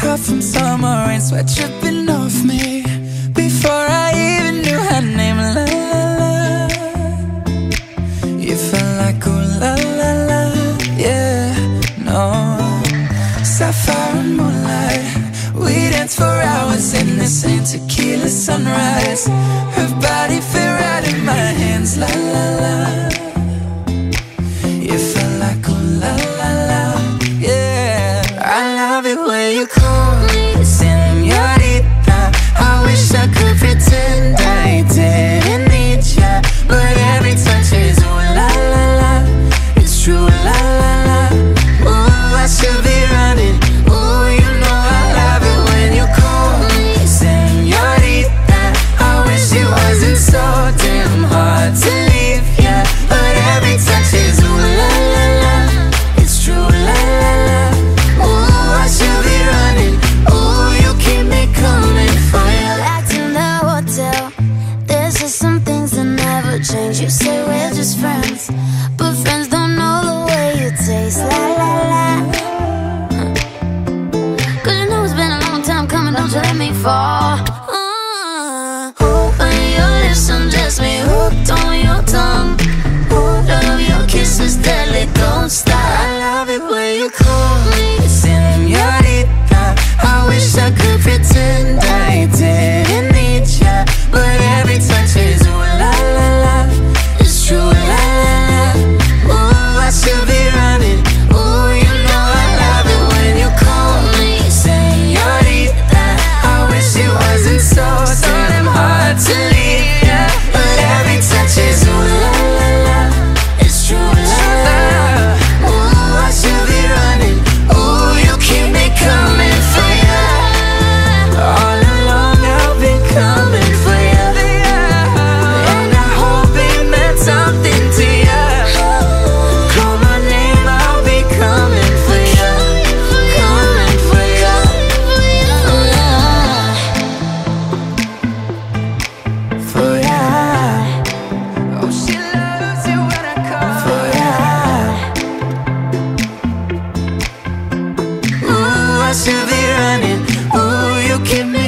hot from summer rain Sweat dripping off me. Before I even knew her name La la la. You felt like ooh la la la. Yeah, no. Sapphire and moonlight. We danced for hours in the same tequila sunrise. you call me senorita I wish I could pretend say we're just friends, but friends don't know the way you taste. La la la. to be running. Ooh, you keep me.